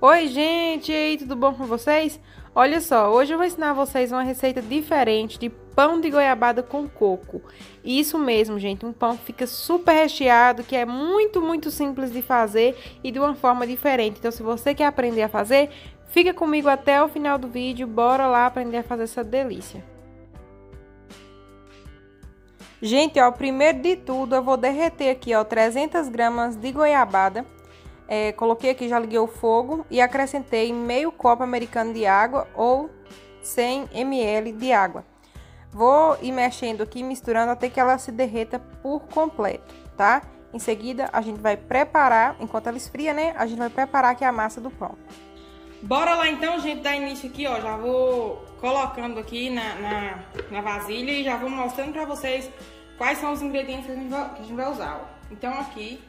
Oi, gente! E aí, tudo bom com vocês? Olha só, hoje eu vou ensinar vocês uma receita diferente de pão de goiabada com coco. Isso mesmo, gente, um pão que fica super recheado, que é muito, muito simples de fazer e de uma forma diferente. Então, se você quer aprender a fazer, fica comigo até o final do vídeo. Bora lá aprender a fazer essa delícia. Gente, ó, primeiro de tudo, eu vou derreter aqui, ó, 300 gramas de goiabada é, coloquei aqui, já liguei o fogo e acrescentei meio copo americano de água ou 100 ml de água. Vou ir mexendo aqui, misturando até que ela se derreta por completo, tá? Em seguida, a gente vai preparar, enquanto ela esfria, né? A gente vai preparar aqui a massa do pão. Bora lá então, gente, dar início aqui, ó. Já vou colocando aqui na, na, na vasilha e já vou mostrando pra vocês quais são os ingredientes que a gente vai, que a gente vai usar, ó. Então aqui,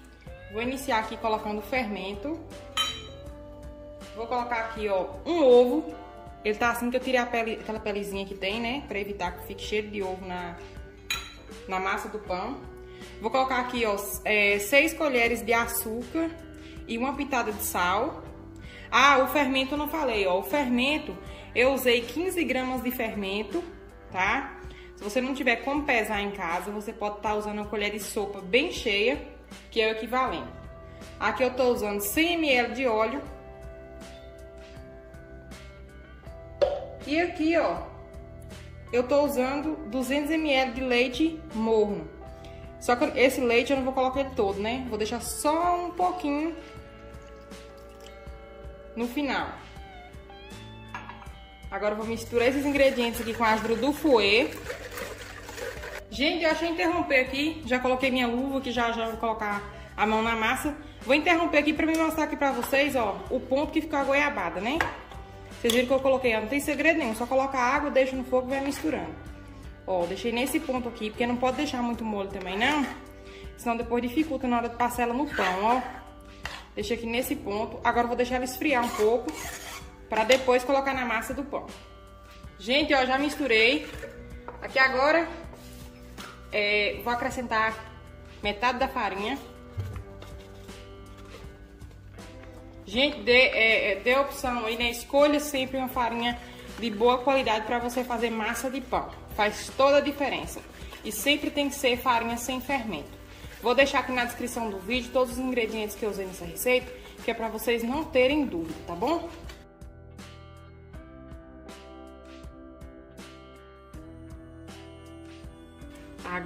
Vou iniciar aqui colocando o fermento. Vou colocar aqui, ó, um ovo. Ele tá assim que eu tirei a pele, aquela pelezinha que tem, né? Pra evitar que fique cheio de ovo na, na massa do pão. Vou colocar aqui, ó, é, seis colheres de açúcar e uma pitada de sal. Ah, o fermento eu não falei, ó. O fermento, eu usei 15 gramas de fermento, tá? Se você não tiver como pesar em casa, você pode estar tá usando uma colher de sopa bem cheia que é o equivalente. Aqui eu tô usando 100 ml de óleo. E aqui, ó, eu tô usando 200 ml de leite morno. Só que esse leite eu não vou colocar ele todo, né? Vou deixar só um pouquinho no final. Agora eu vou misturar esses ingredientes aqui com a ajuda do fouet. Gente, eu interromper aqui. Já coloquei minha luva que já, já vou colocar a mão na massa. Vou interromper aqui pra me mostrar aqui pra vocês, ó, o ponto que ficou a goiabada, né? Vocês viram que eu coloquei, ó, não tem segredo nenhum. Só coloca água, deixa no fogo e vai misturando. Ó, deixei nesse ponto aqui, porque não pode deixar muito molho também, não. Senão depois dificulta na hora de passar ela no pão, ó. Deixei aqui nesse ponto. Agora vou deixar ela esfriar um pouco pra depois colocar na massa do pão. Gente, ó, já misturei. Aqui agora é, vou acrescentar metade da farinha. Gente, dê, é, é, dê opção aí, né? Escolha sempre uma farinha de boa qualidade para você fazer massa de pão. Faz toda a diferença. E sempre tem que ser farinha sem fermento. Vou deixar aqui na descrição do vídeo todos os ingredientes que eu usei nessa receita, que é para vocês não terem dúvida, tá bom?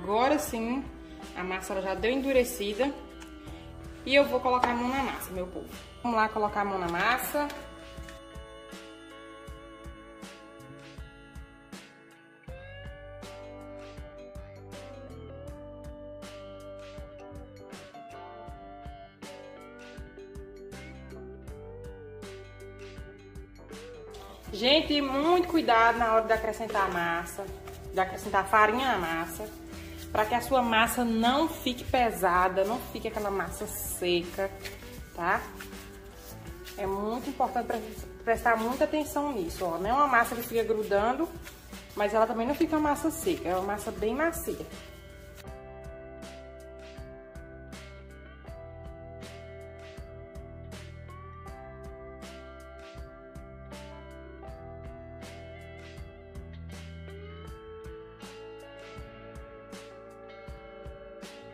Agora sim, a massa já deu endurecida. E eu vou colocar a mão na massa, meu povo. Vamos lá colocar a mão na massa. Gente, muito cuidado na hora de acrescentar a massa, de acrescentar farinha na massa para que a sua massa não fique pesada, não fique aquela massa seca, tá? É muito importante prestar muita atenção nisso, ó. Não é uma massa que fica grudando, mas ela também não fica uma massa seca, é uma massa bem macia.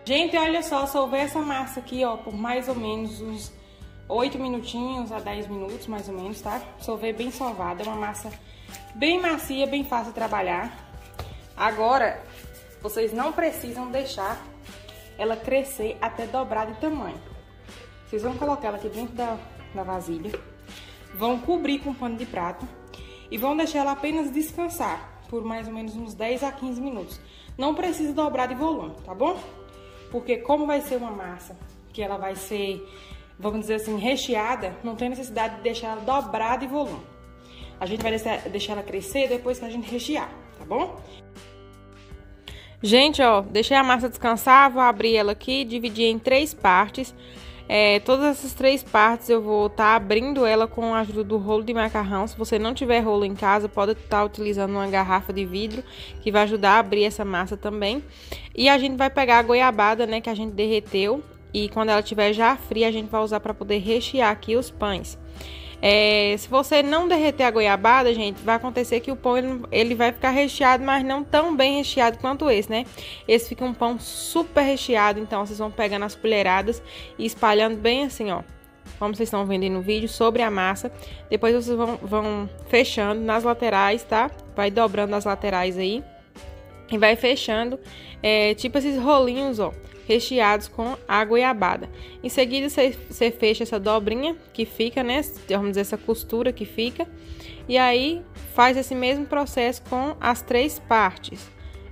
Gente, olha só, solver essa massa aqui, ó, por mais ou menos uns 8 minutinhos a 10 minutos, mais ou menos, tá? Solver bem sovada, é uma massa bem macia, bem fácil de trabalhar. Agora, vocês não precisam deixar ela crescer até dobrar de tamanho. Vocês vão colocar ela aqui dentro da, da vasilha, vão cobrir com pano de prato e vão deixar ela apenas descansar por mais ou menos uns 10 a 15 minutos. Não precisa dobrar de volume, tá bom? Porque como vai ser uma massa que ela vai ser, vamos dizer assim, recheada, não tem necessidade de deixar ela dobrada de volume. A gente vai deixar ela crescer depois que a gente rechear, tá bom? Gente, ó, deixei a massa descansar, vou abrir ela aqui, dividir em três partes. É, todas essas três partes eu vou estar tá abrindo ela com a ajuda do rolo de macarrão. Se você não tiver rolo em casa, pode estar tá utilizando uma garrafa de vidro que vai ajudar a abrir essa massa também. E a gente vai pegar a goiabada, né, que a gente derreteu e quando ela estiver já fria, a gente vai usar para poder rechear aqui os pães. É, se você não derreter a goiabada, gente, vai acontecer que o pão ele, ele, vai ficar recheado, mas não tão bem recheado quanto esse, né? Esse fica um pão super recheado, então vocês vão pegando as colheradas e espalhando bem assim, ó. Como vocês estão vendo aí no vídeo, sobre a massa. Depois vocês vão, vão fechando nas laterais, tá? Vai dobrando as laterais aí. E vai fechando, é, tipo esses rolinhos, ó recheados com a goiabada. Em seguida, você fecha essa dobrinha que fica, né? Vamos dizer, essa costura que fica. E aí, faz esse mesmo processo com as três partes,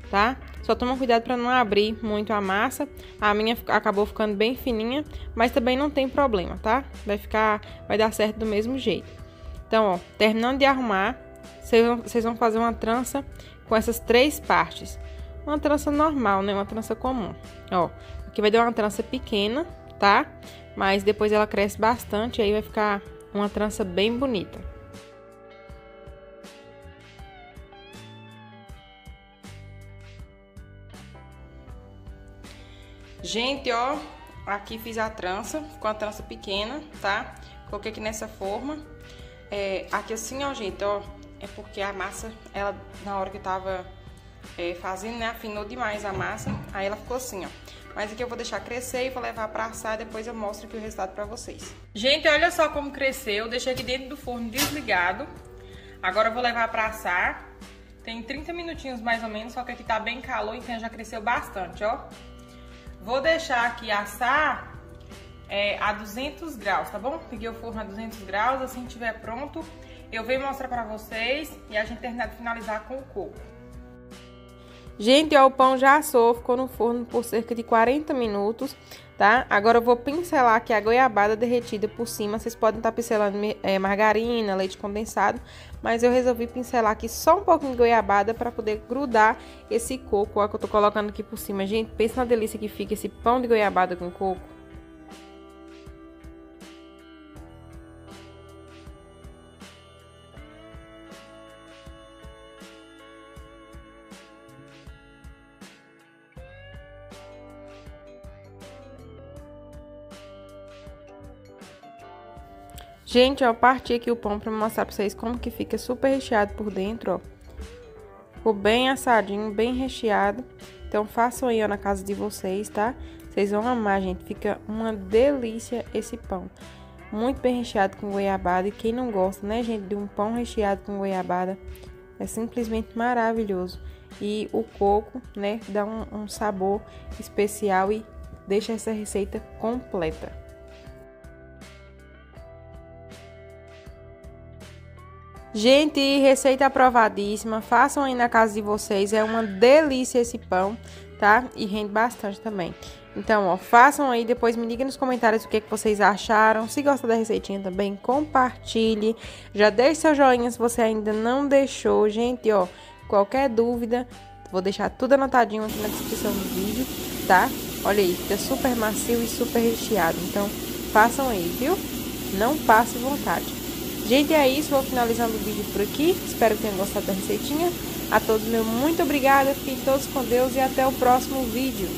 tá? Só toma cuidado para não abrir muito a massa. A minha acabou ficando bem fininha, mas também não tem problema, tá? Vai ficar, vai dar certo do mesmo jeito. Então, ó, terminando de arrumar, vocês vão fazer uma trança com essas três partes. Uma trança normal, né? Uma trança comum. Ó, aqui vai dar uma trança pequena, tá? Mas depois ela cresce bastante, aí vai ficar uma trança bem bonita. Gente, ó, aqui fiz a trança, com a trança pequena, tá? Coloquei aqui nessa forma. É, aqui assim, ó, gente, ó, é porque a massa, ela, na hora que tava é, fazendo, né? Afinou demais a massa. Aí ela ficou assim, ó. Mas aqui eu vou deixar crescer e vou levar pra assar depois eu mostro aqui o resultado pra vocês. Gente, olha só como cresceu. Deixei aqui dentro do forno desligado. Agora eu vou levar pra assar. Tem 30 minutinhos mais ou menos, só que aqui tá bem calor, então já cresceu bastante, ó. Vou deixar aqui assar é, a 200 graus, tá bom? Peguei o forno a 200 graus, assim tiver pronto, eu venho mostrar pra vocês e a gente terminar de finalizar com o coco. Gente, ó, o pão já assou, ficou no forno por cerca de 40 minutos, tá? Agora eu vou pincelar aqui a goiabada derretida por cima. Vocês podem estar pincelando é, margarina, leite condensado, mas eu resolvi pincelar aqui só um pouquinho de goiabada para poder grudar esse coco, ó, que eu tô colocando aqui por cima. Gente, pensa na delícia que fica esse pão de goiabada com coco. Gente, ó, parti aqui o pão pra mostrar pra vocês como que fica super recheado por dentro, ó. Ficou bem assadinho, bem recheado. Então, façam aí, ó, na casa de vocês, tá? Vocês vão amar, gente. Fica uma delícia esse pão. Muito bem recheado com goiabada. E quem não gosta, né, gente, de um pão recheado com goiabada, é simplesmente maravilhoso. E o coco, né, dá um, um sabor especial e deixa essa receita completa. Gente, receita aprovadíssima. Façam aí na casa de vocês. É uma delícia esse pão, tá? E rende bastante também. Então, ó, façam aí, depois me digam nos comentários o que, é que vocês acharam. Se gosta da receitinha também, compartilhe. Já deixe seu joinha se você ainda não deixou. Gente, ó, qualquer dúvida, vou deixar tudo anotadinho aqui na descrição do vídeo, tá? Olha aí, fica super macio e super recheado. Então, façam aí, viu? Não passe vontade. Gente, é isso. Vou finalizando o vídeo por aqui. Espero que tenham gostado da receitinha. A todos, meu muito obrigada. Fiquem todos com Deus e até o próximo vídeo.